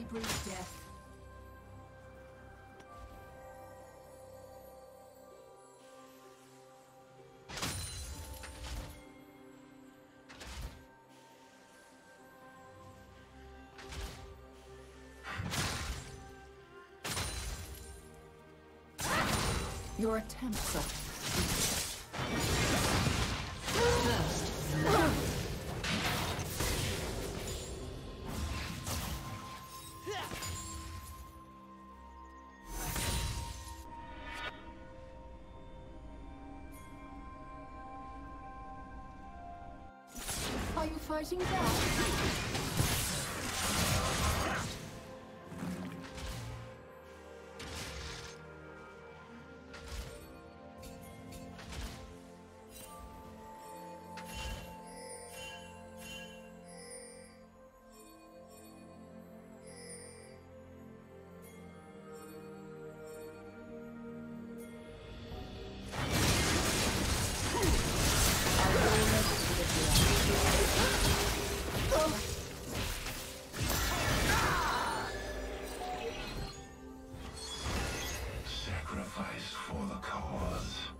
Mercy breeds death. Your attempts are Are you Sacrifice for the cause.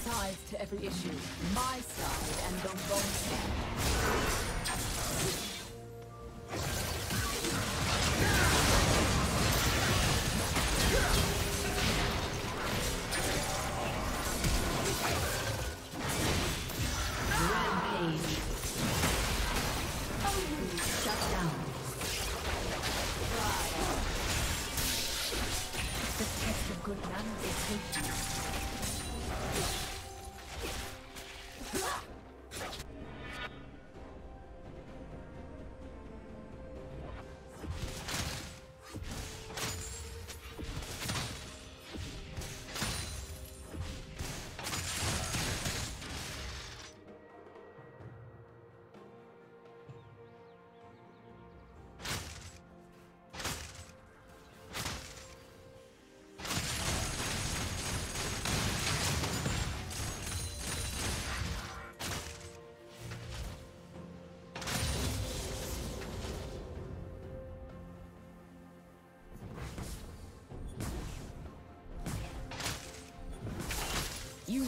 Sides to every issue. My side and the wrong side.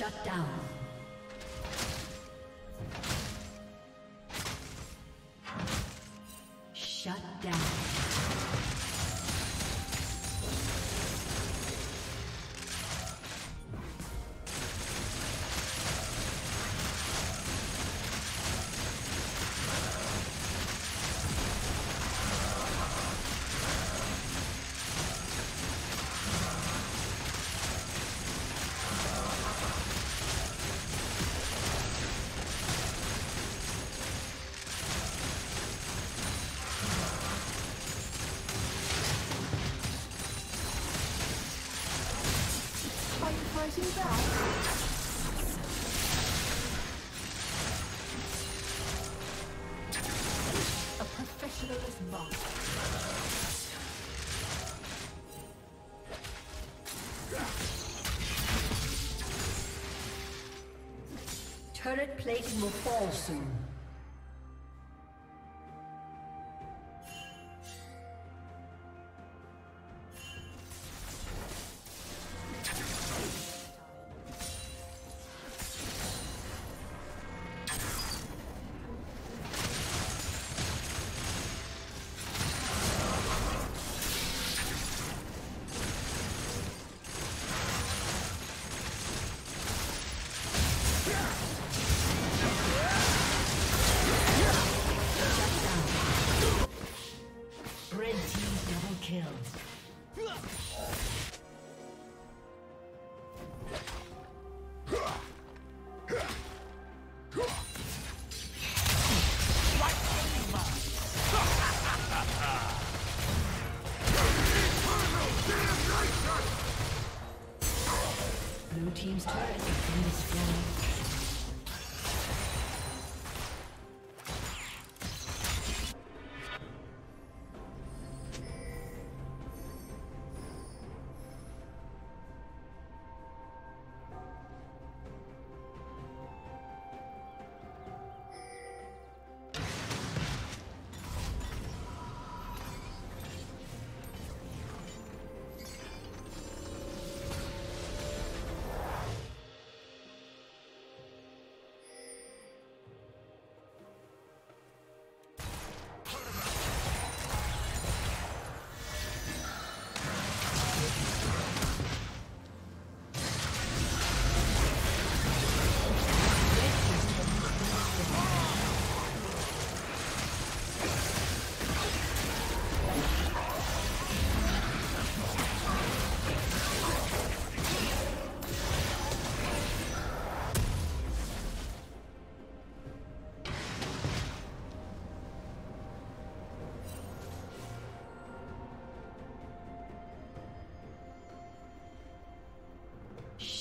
Shut down. Fighting back? Turret plating will fall soon.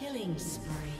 Killing spree.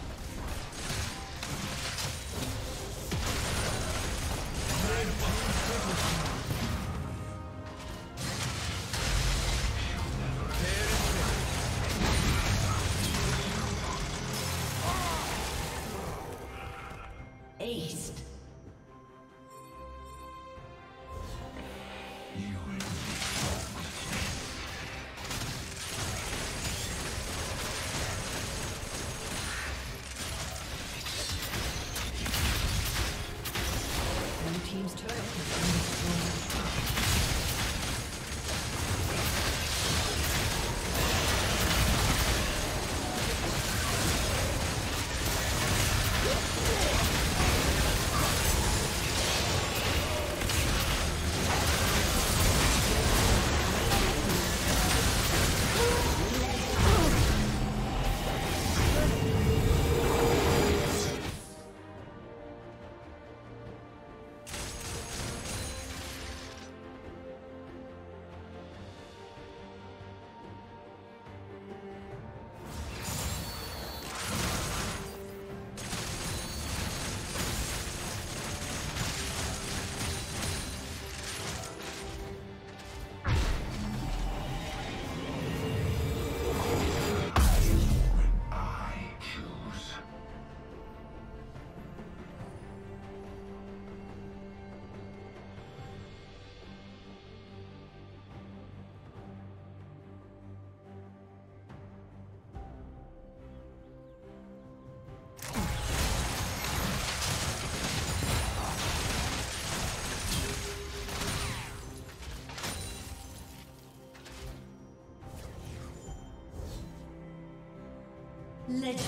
Legendary.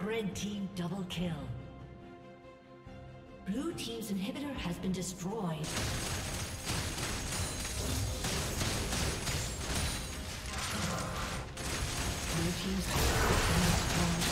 Red team double kill. Blue team's inhibitor has been destroyed. Blue team's